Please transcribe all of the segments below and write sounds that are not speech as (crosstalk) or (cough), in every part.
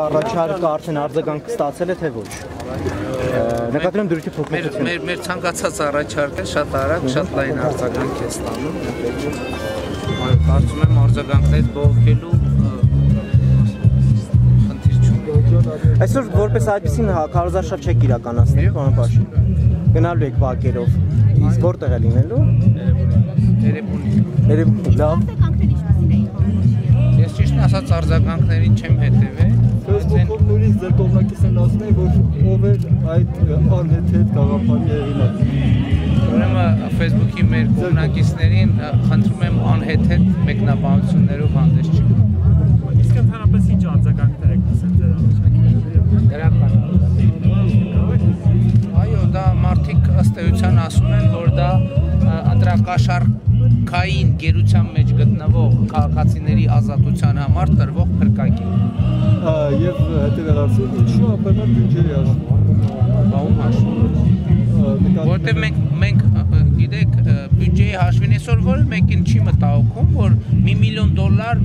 Առաջարկը արդեն արձագանք ստացել է թե ոչ։ Նկատի ունեմ դրույթի փոփոխություն։ մեր մեր ցանկացած առաջարկը շատ արագ, շատ լայն արձագանք է ստանում։ Այո, կարծում եմ արձագանքներից բողոքելու ը, խնդիր չունի։ Այսօր որպես այդպեսին հա քարոզարշավ չեք իրականացնել, պարոն Պաշին։ Գնալու եք բակերով։ Իսկ որտեղ է լինելու։ Երևանի Երևանում լավ։ ասած արձագանքներին չեմ հետևել, Facebook-ում նույնիսկ ձեր կողմնակից են ասում են, որ ով է այդ անհեթեթ գաղափարի հեղինակ։ ուրեմն Facebook-ի մեր կողմնակիցներին խնդրում եմ անհեթեթ մեկնաբանություններով հանդես չգալ։ Իսկ ընդհանրապես ինչ արձագանքներ եք ընտրակաշարքային գերության մեջ գտնվող քաղաքացիների ազատության համար տրվող փրկակ է։ Եվ հետևյալ հարցը, ինչու ԱՊՄ բյուջեի հաշվում։ Բաղում հաշվում։ Որտեւ մենք մենք հաշվին այսօր որ մեկին չի մտահոգում, որ մի միլիոն դոլար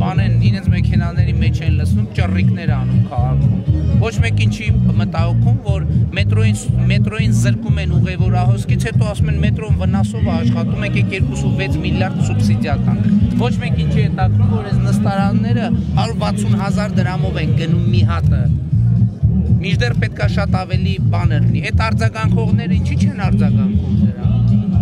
բանեն իրենց մեքենաների մեջ են լցնում ճռիկներ անում քաղաքում։ Ոչ մեկին չի մտահոգում, որ մետրոյին մետրոյին զրկում են ուղևորահոսքից, հետո ասում են մետրոն վնասով է աշխատում, եկեք 2.6 միլիարդ սուբսիդիա տանք։ Ոչ մեկին չի հետաքրում, որ այս նստարանները 160 հազար դրամով են գնում մի հատը Միջդեռ պետքա շատ ավելի բաներ լինի։ Այդ արձագանքողները ինչի չեն արձագանքում դրա։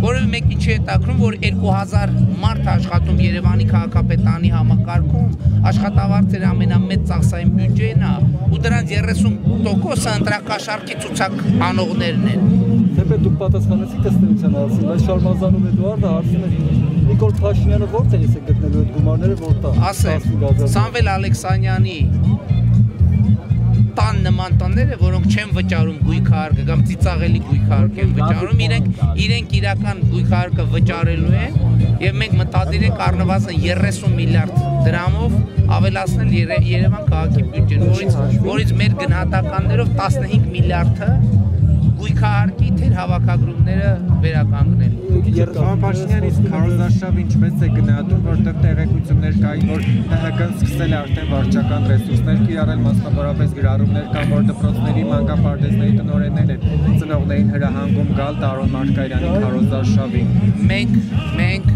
Որովհետեւ մեկին չի հետաքրում, որ 2000 մարդ աշխատում Երևանի քաղաքապետանի համակարգում, աշխատավարձերը ամենամեծ ծախսային բյուջեն է, ու դրանց 30%-ը ընտրակաշարքի ցուցակ անողներն են։ Թեպետ դուք պատասխանեցիք ըստ էության հարցին, բայց Շարմազանով Էդուարդը հարցում է Նիկոլ Փաշինյանը որտեղ է գտնելու այդ գումարները որտեղ։ Ասեմ, Սամվել Ալեքսանյանի տան նման տները, որոնք չեն վճարում գույքարկը կամ ծիծաղելի գույքարկ են վճարում, իրենք իրենք իրական գույքարկը վճարելու են եւ մենք մտադիր ենք առնվազն 30 միլիարդ դրամով ավելացնել Երևան քաղաքի բյուջեն, որից որից մեր գնահատականներով 15 միլիարդը գույքահարկի թեր հավաքագրումները վերականգնելու։ Փաշինյան, իսկ քարոզարշավը ինչպես է գնահատում, որտեղ տեղեկություններ կային, որ ՀՀԿ-ն սկսել է արդեն վարչական ռեսուրսներ կիրառել, մասնավորապես գրառումներ կան, որ դպրոցների մանկապարտեզների տնօրեններ են ծնողներին հրահանգում գալ Տարոն Մարկարյանի քարոզարշավին։ մենք մենք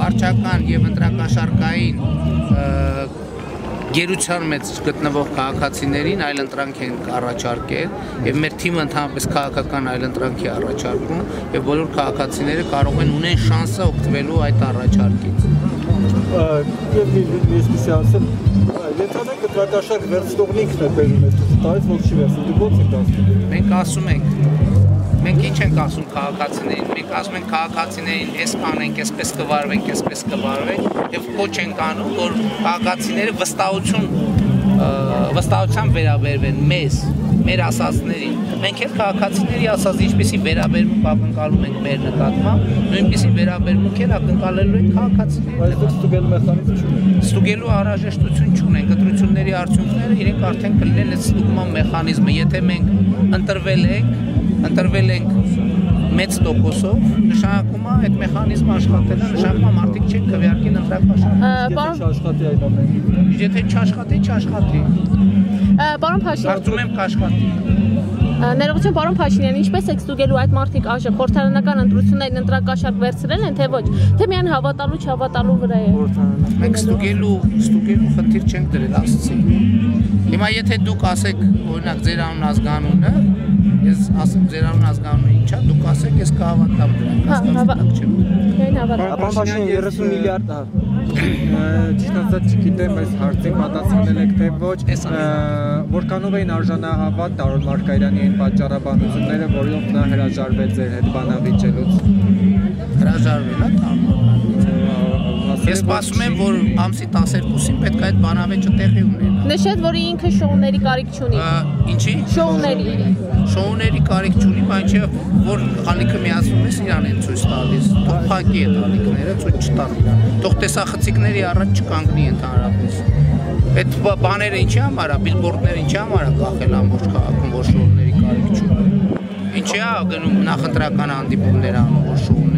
վարչական եւ ընտրակաշարքային ը, գերության մեջ գտնվող քաղաքացիներին այլ ընտրանք են առաջարկել եւ մեր թիմը ընդհանրապես քաղաքական այլ ընտրանքի առաջարկում եւ բոլոր քաղաքացիները կարող են ունեն շանսը օգտվելու այդ առաջարկից։ Եվ ես ասեմ, ենթադրենք կտրակաշարք վերցնողնիկն է բերում այդ տարից ոչ չի վերցնում, դուք ո՞նց եք ասում։ Մենք ասում ենք մենք ինչ ենք ասում քաղաքացիներին, մենք ասում ենք քաղաքացիներին, այս կանենք, այսպես կվարվենք, այսպես կվարվենք եւ կոչ ենք անում, որ քաղաքացիները վստահություն վստահությամբ վերաբերվեն մեզ, մեր ասածներին։ Մենք էլ քաղաքացիների ասած ինչպեսի վերաբերմունք ակնկալում ենք մեր նկատմամբ, նույնպեսի վերաբերմունք էլ ակնկալելու ենք քաղաքացիների Բայց դուք ստուգել մեխանիզմ չունեք։ ստուգելու անհրաժեշտություն չունեն կտրությունների արդյունքները իրենք արդեն կլինեն այդ ստուգման մեխանիզմը եթե մենք ընտրվել ենք ընտրվել ենք մեծ տոկոսով նշանակում է այդ մեխանիզմը աշխատել է նշանակում է մարդիկ չեն քվեարկին Պարոն Աշխատի այդ ամենը։ եթե չաշխատի չաշխատի պարոն Փաշինյան, կարծում եմ կաշխատի ներողություն պարոն Փաշինյան, ինչպես եք ստուգելու այդ մարդիկ ԱԺ խորհրդարանական ընտրություններին ընտրակաշարք վերցրել են, թե ոչ, թե միայն հավատալու չհավատալու վրա է։ մենք ստուգելու ստուգելու խնդիր չենք դրել ասացի հիմա եթե դուք ասեք օրինակ ձեր անուն ազգանունը ես ասեմ ձեր անուն ազգանունը ինչա դուք ասեք ես կհավատամ դրան Հա, կասկածի չեմ հավատալու։ Պարոն Փաշինյան 30 միլիարդ, հա։ Ճիշտ ասած չգիտեմ այս հարցին պատասխանել եք թե ոչ, որքանով էին արժանահավատ Տարոն Մարկարյանի այն պատճառաբանությունները, որոնք նա հրաժարվեց ձեր հետ բանավիճելուց։ հրաժարվել է տանում Ես սպասում եմ, որ ամսի 12-ին պետք է այդ բանավեճը տեղի ունենա։ Նշեց, որ ինքը շոուների կարիք չունի։ Ինչի։ Շոուների։ Շոուների կարիք չունի, բայց չէ, որ ալիքը միացնում ես իրան են ցույց տալիս։ Թող փակի այդ ալիքները, ցույց չտան իրան։ Թող տեսախցիկների առաջ չկանգնի ընդհանրապես։ Այդ բաները ինչի համար է, բիլբորդները ինչի համար է կախել ամբողջ քաղաքում, որ շոուների կարիք չունի։ Ինչի է գնում նախընտրական հանդիպումներ անում, որ շոուների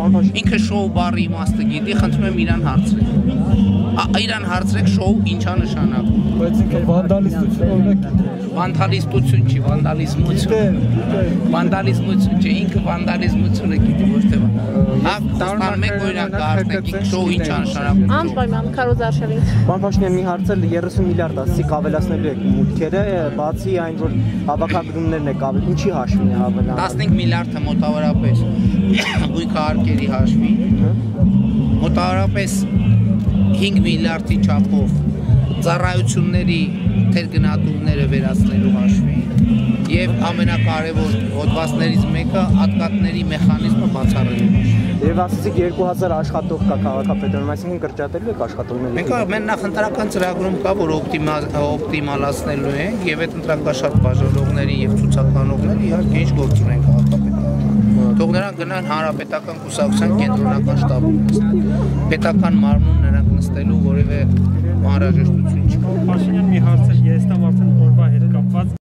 Ինքը շոու բարի իմաստը գիտի, խնդրում եմ իրան հարցրել։ իրան հարցրեք շոու ինչա նշանակում։ Բայց ինքը վանդալիստություն օրինակ Վանդալիստություն չի, վանդալիզմություն։ Վանդալիզմություն չէ, ինքը վանդալիզմությունը գիտի ոչ թե։ Հա, տարան մեկ օրինակ կարդեք, շոու ինչա նշանակում։ Անպայման Քարոզ Արշավին։ Պարոն Փաշինյան, մի հարցը 30 միլիարդ ասիկ ավելացնելու եք մուտքերը, բացի այն որ հավաքագրումներն եք ավել, ինչի հաշվին է ավելանում։ 15 միլիարդը մոտավորապես (coughs) գույքահարկերի հաշվի մոտավորապես 5 միլիարդի չափով ծառայությունների թերգնատումները վերացնելու հաշվի եւ ամենակարևոր հոդվածներից մեկը ատկատների մեխանիզմը բացառելու հաշվի։ Եվ ասացիք 2000 աշխատող կա քաղաքապետարանում, այսինքն կրճատելու եք աշխատողների։ Մենք մենք նախ ընտրական ծրագրում կա, որ օպտիմալ օպտիմալացնելու ենք եւ այդ ընտրակաշատ բաժանողների եւ ցուցականողները իհարկե ինչ գործ ունեն քաղաքապետարանում թող նրանք գնան հանրապետական կուսակցության կենտրոնական շտաբում նստեն։ Պետական մարմնում նրանք նստելու որևէ անհրաժեշտություն չկա։ Փաշինյան մի հարց է, ես տամ արդեն օրվա հետ կապված